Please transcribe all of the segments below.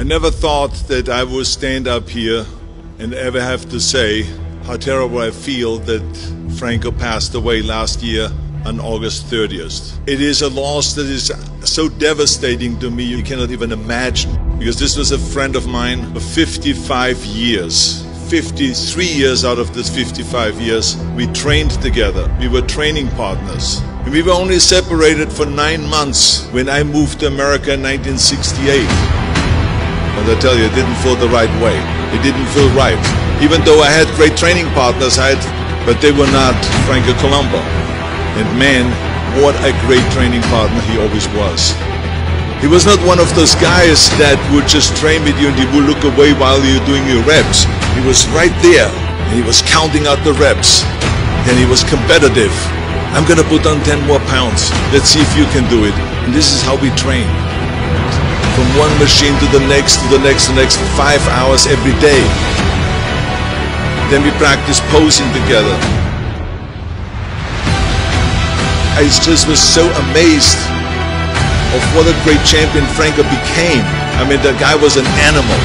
I never thought that I would stand up here and ever have to say how terrible I feel that Franco passed away last year on August 30th. It is a loss that is so devastating to me you cannot even imagine because this was a friend of mine for 55 years. 53 years out of this 55 years, we trained together. We were training partners. And we were only separated for nine months when I moved to America in 1968. And I tell you, it didn't feel the right way. It didn't feel right. Even though I had great training partners, I had, but they were not Franco Columbu. And man, what a great training partner he always was. He was not one of those guys that would just train with you and he would look away while you're doing your reps. He was right there and he was counting out the reps and he was competitive. I'm gonna put on 10 more pounds. Let's see if you can do it. And this is how we train. From one machine to the next, to the next, to the next, five hours every day. Then we practice posing together. I just was so amazed of what a great champion Franco became. I mean, that guy was an animal.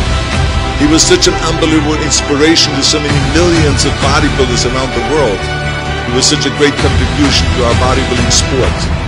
He was such an unbelievable inspiration to so many millions of bodybuilders around the world. He was such a great contribution to our bodybuilding sport.